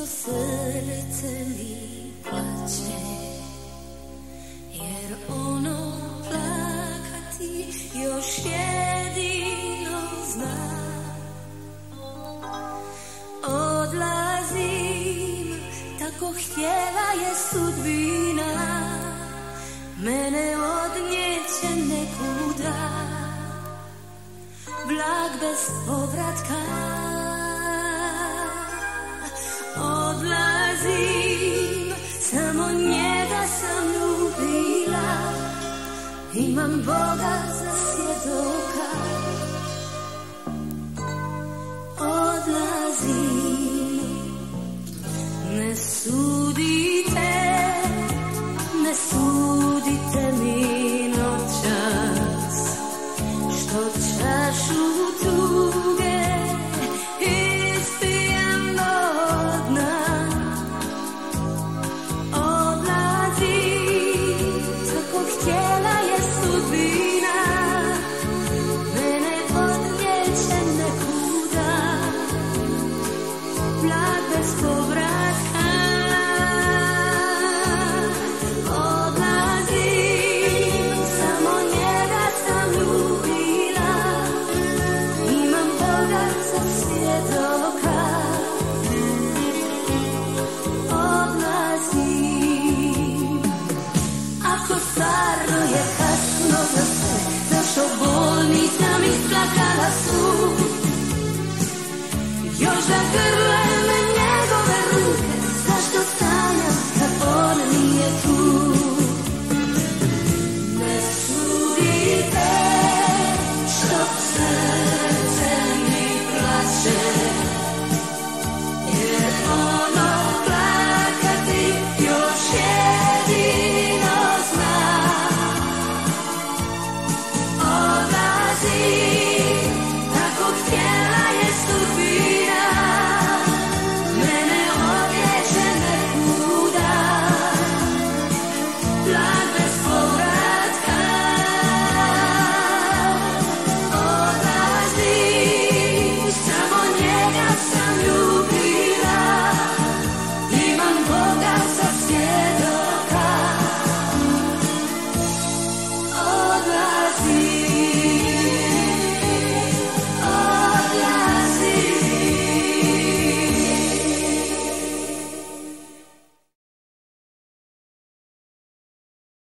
što srce mi plaće. Jer ono plakati još jedino zna Odlazim, tako htjela je sudbina. Mene od nekuda. Vlak bez povratka. Odlazim Samo njega sam ljubila. Imam Boga za svjedoka. Odlazim. Ne sudite Ne sudite mi noćas. Što čašu bolnica mi splakala su. Još da grlo